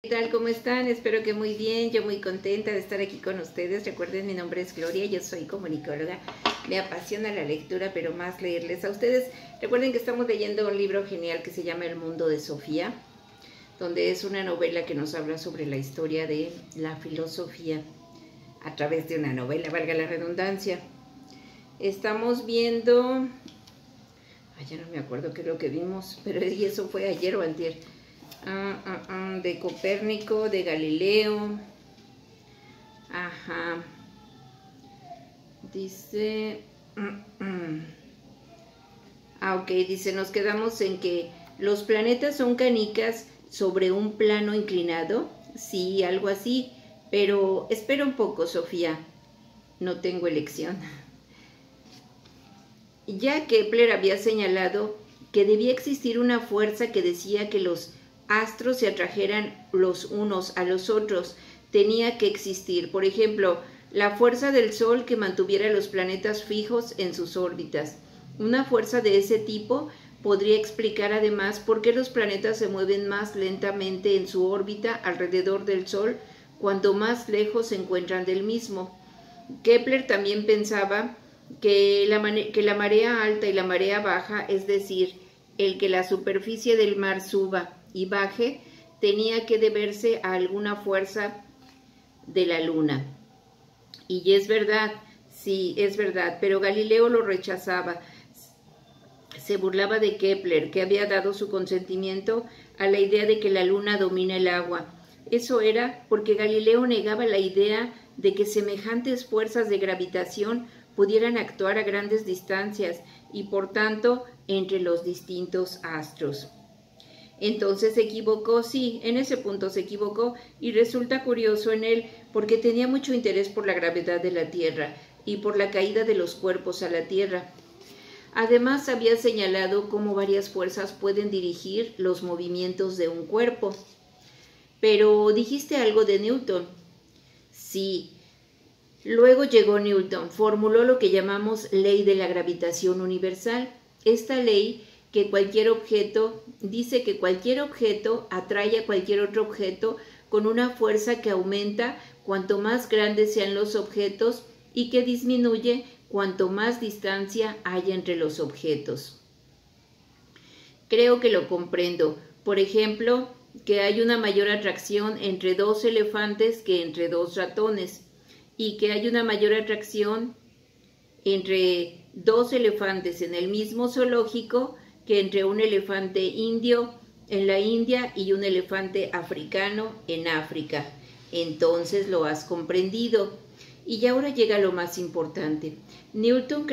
¿Qué tal? ¿Cómo están? Espero que muy bien. Yo muy contenta de estar aquí con ustedes. Recuerden, mi nombre es Gloria, yo soy comunicóloga. Me apasiona la lectura, pero más leerles a ustedes. Recuerden que estamos leyendo un libro genial que se llama El mundo de Sofía, donde es una novela que nos habla sobre la historia de la filosofía a través de una novela, valga la redundancia. Estamos viendo... Ay, ya no me acuerdo qué es lo que vimos, pero eso fue ayer o Ah, ah, ah, de Copérnico, de Galileo. Ajá. Dice... Mm, mm. Ah, ok, dice, nos quedamos en que los planetas son canicas sobre un plano inclinado. Sí, algo así. Pero espera un poco, Sofía. No tengo elección. Ya Kepler había señalado que debía existir una fuerza que decía que los astros se atrajeran los unos a los otros. Tenía que existir, por ejemplo, la fuerza del Sol que mantuviera los planetas fijos en sus órbitas. Una fuerza de ese tipo podría explicar además por qué los planetas se mueven más lentamente en su órbita alrededor del Sol cuanto más lejos se encuentran del mismo. Kepler también pensaba que la, que la marea alta y la marea baja, es decir, el que la superficie del mar suba y baje tenía que deberse a alguna fuerza de la luna. Y es verdad, sí, es verdad, pero Galileo lo rechazaba. Se burlaba de Kepler, que había dado su consentimiento a la idea de que la luna domina el agua. Eso era porque Galileo negaba la idea de que semejantes fuerzas de gravitación pudieran actuar a grandes distancias y por tanto entre los distintos astros. Entonces se equivocó, sí, en ese punto se equivocó y resulta curioso en él porque tenía mucho interés por la gravedad de la Tierra y por la caída de los cuerpos a la Tierra. Además había señalado cómo varias fuerzas pueden dirigir los movimientos de un cuerpo. Pero dijiste algo de Newton. Sí. Luego llegó Newton, formuló lo que llamamos ley de la gravitación universal. Esta ley que cualquier objeto, dice que cualquier objeto atrae a cualquier otro objeto con una fuerza que aumenta cuanto más grandes sean los objetos y que disminuye cuanto más distancia haya entre los objetos. Creo que lo comprendo. Por ejemplo, que hay una mayor atracción entre dos elefantes que entre dos ratones y que hay una mayor atracción entre dos elefantes en el mismo zoológico que entre un elefante indio en la India y un elefante africano en África. Entonces lo has comprendido. Y ahora llega lo más importante. Newton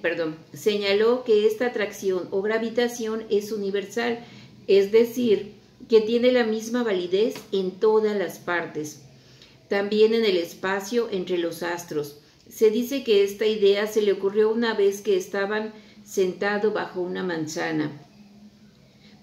perdón, señaló que esta atracción o gravitación es universal, es decir, que tiene la misma validez en todas las partes, también en el espacio entre los astros. Se dice que esta idea se le ocurrió una vez que estaban sentado bajo una manzana,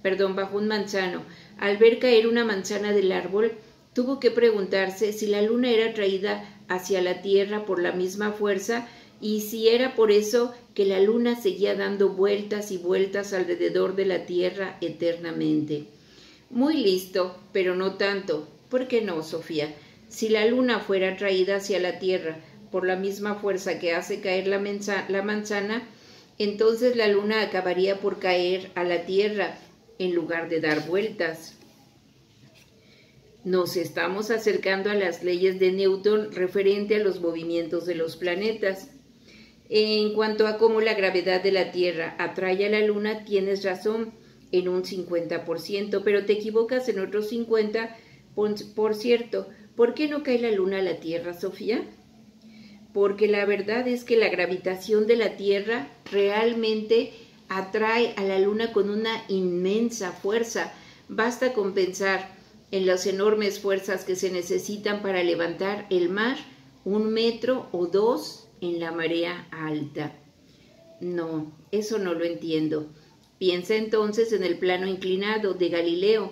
perdón, bajo un manzano. Al ver caer una manzana del árbol, tuvo que preguntarse si la luna era traída hacia la Tierra por la misma fuerza y si era por eso que la luna seguía dando vueltas y vueltas alrededor de la Tierra eternamente. Muy listo, pero no tanto. ¿Por qué no, Sofía? Si la luna fuera traída hacia la Tierra por la misma fuerza que hace caer la, la manzana, entonces la luna acabaría por caer a la Tierra en lugar de dar vueltas. Nos estamos acercando a las leyes de Newton referente a los movimientos de los planetas. En cuanto a cómo la gravedad de la Tierra atrae a la Luna, tienes razón en un 50%, pero te equivocas en otro 50%. Por cierto, ¿por qué no cae la Luna a la Tierra, Sofía? Porque la verdad es que la gravitación de la Tierra realmente atrae a la Luna con una inmensa fuerza. Basta con pensar en las enormes fuerzas que se necesitan para levantar el mar un metro o dos en la marea alta. No, eso no lo entiendo. Piensa entonces en el plano inclinado de Galileo.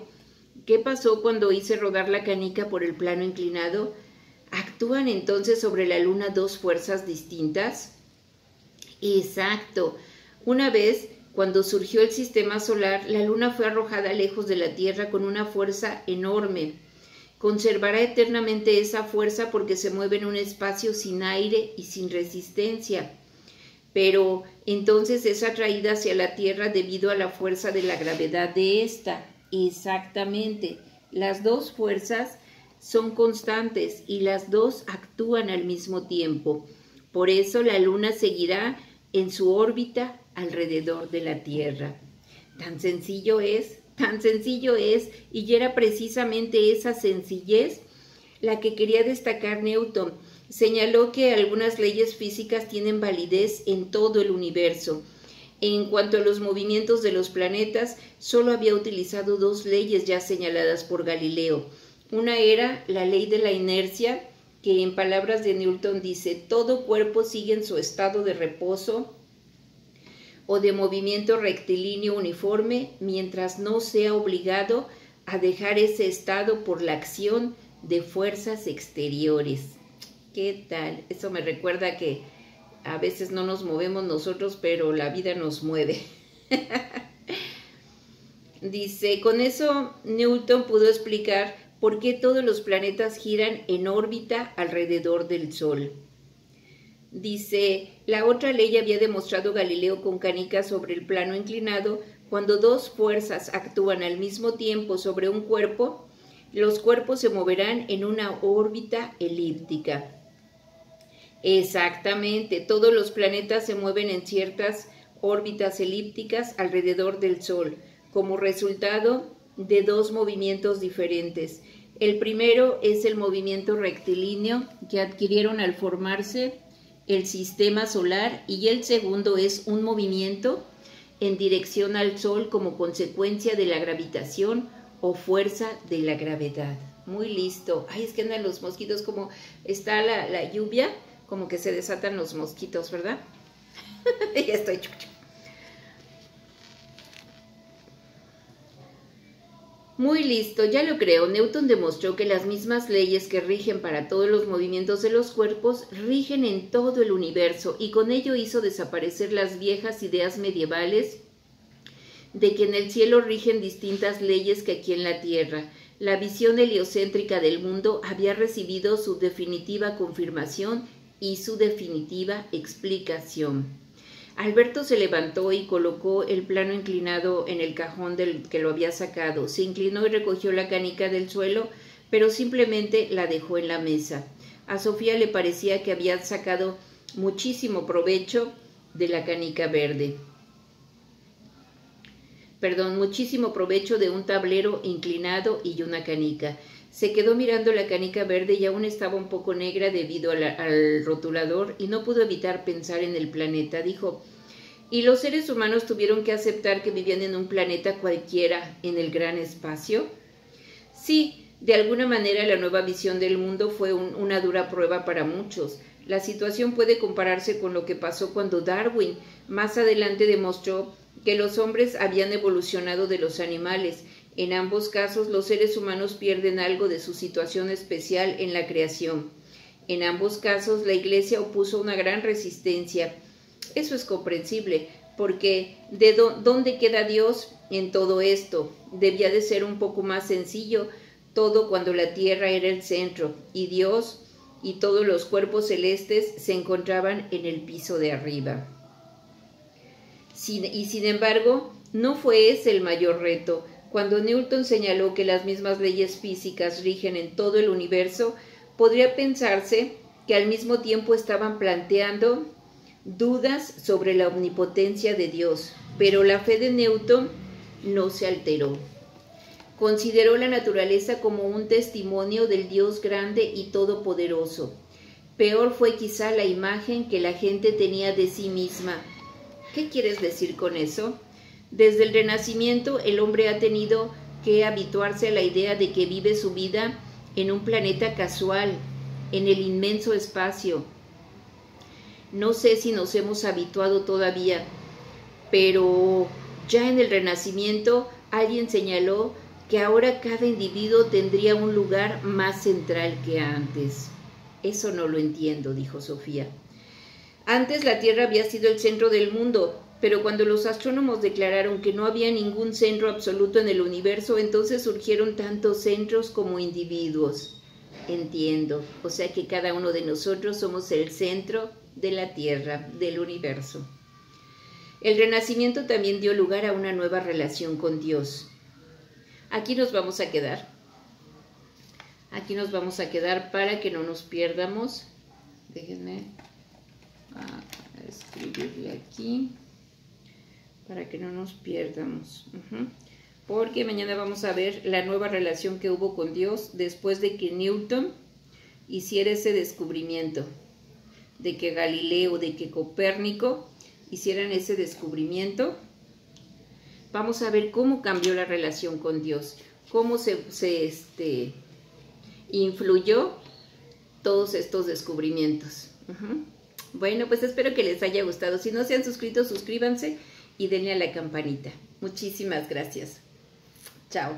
¿Qué pasó cuando hice rodar la canica por el plano inclinado? ¿Actúan entonces sobre la luna dos fuerzas distintas? Exacto. Una vez, Cuando surgió el sistema solar, la Luna fue arrojada lejos de la Tierra con una fuerza enorme. Conservará eternamente esa fuerza porque se mueve en un espacio sin aire y sin resistencia. Pero entonces es atraída hacia la Tierra debido a la fuerza de la gravedad de ésta. Exactamente. Las dos fuerzas son constantes y las dos actúan al mismo tiempo. Por eso la Luna seguirá en su órbita alrededor de la Tierra. Tan sencillo es, tan sencillo es, y era precisamente esa sencillez la que quería destacar Newton. Señaló que algunas leyes físicas tienen validez en todo el universo. En cuanto a los movimientos de los planetas, solo había utilizado dos leyes ya señaladas por Galileo. Una era la ley de la inercia, que en palabras de Newton dice, todo cuerpo sigue en su estado de reposo o de movimiento rectilíneo uniforme mientras no sea obligado a dejar ese estado por la acción de fuerzas exteriores. ¿Qué tal? Eso me recuerda que a veces no nos movemos nosotros, pero la vida nos mueve. Dice, con eso Newton pudo explicar por qué todos los planetas giran en órbita alrededor del Sol. Dice, la otra ley había demostrado Galileo con canicas sobre el plano inclinado, cuando dos fuerzas actúan al mismo tiempo sobre un cuerpo, los cuerpos se moverán en una órbita elíptica. Exactamente, todos los planetas se mueven en ciertas órbitas elípticas alrededor del Sol, como resultado de dos movimientos diferentes. El primero es el movimiento rectilíneo que adquirieron al formarse el sistema solar y el segundo es un movimiento en dirección al Sol como consecuencia de la gravitación o fuerza de la gravedad. Muy listo. Ay, es que andan los mosquitos como está la, lluvia, como que se desatan los mosquitos, ¿verdad? ya estoy. Muy listo, ya lo creo. Newton demostró que las mismas leyes que rigen para todos los movimientos de los cuerpos rigen en todo el universo y con ello hizo desaparecer las viejas ideas medievales de que en el cielo rigen distintas leyes que aquí en la tierra. La visión heliocéntrica del mundo había recibido su definitiva confirmación y su definitiva explicación. Alberto se levantó y colocó el plano inclinado en el cajón del que lo había sacado. Se inclinó y recogió la canica del suelo, pero simplemente la dejó en la mesa. A Sofía le parecía que había sacado muchísimo provecho de la canica verde. Perdón, muchísimo provecho de un tablero inclinado y una canica. Se quedó mirando la canica verde y aún estaba un poco negra debido al rotulador y no pudo evitar pensar en el planeta. Dijo, ¿y los seres humanos tuvieron que aceptar que vivían en un planeta cualquiera en el gran espacio? Sí, de alguna manera la nueva visión del mundo fue una dura prueba para muchos. La situación puede compararse con lo que pasó cuando Darwin más adelante demostró que los hombres habían evolucionado de los animales en ambos casos, los seres humanos pierden algo de su situación especial en la creación. En ambos casos, la Iglesia opuso una gran resistencia. Eso es comprensible, porque ¿de dónde queda Dios en todo esto? Debía de ser un poco más sencillo todo cuando la tierra era el centro y Dios y todos los cuerpos celestes se encontraban en el piso de arriba. y sin embargo, no fue ese el mayor reto. Cuando Newton señaló que las mismas leyes físicas rigen en todo el universo, podría pensarse que al mismo tiempo estaban planteando dudas sobre la omnipotencia de Dios, pero la fe de Newton no se alteró. Consideró la naturaleza como un testimonio del Dios grande y todopoderoso. Peor fue quizá la imagen que la gente tenía de sí misma. ¿Qué quieres decir con eso? Desde el Renacimiento el hombre ha tenido que habituarse a la idea de que vive su vida en un planeta casual, en el inmenso espacio. No sé si nos hemos habituado todavía, pero ya en el Renacimiento alguien señaló que ahora cada individuo tendría un lugar más central que antes. Eso no lo entiendo, dijo Sofía. Antes la Tierra había sido el centro del mundo, Pero cuando los astrónomos declararon que no había ningún centro absoluto en el universo, entonces surgieron tantos centros como individuos. Entiendo. O sea que cada uno de nosotros somos el centro de la Tierra, del universo. El renacimiento también dio lugar a una nueva relación con Dios. Aquí nos vamos a quedar. Aquí nos vamos a quedar para que no nos pierdamos. Déjenme ah, escribirle aquí para que no nos pierdamos. Porque mañana vamos a ver la nueva relación que hubo con Dios después de que Newton hiciera ese descubrimiento, de que Galileo, de que Copérnico hicieran ese descubrimiento. Vamos a ver cómo cambió la relación con Dios, cómo se, este, influyó todos estos descubrimientos. Bueno, pues espero que les haya gustado. Si no se han suscrito, suscríbanse y denle a la campanita. Muchísimas gracias. Chao.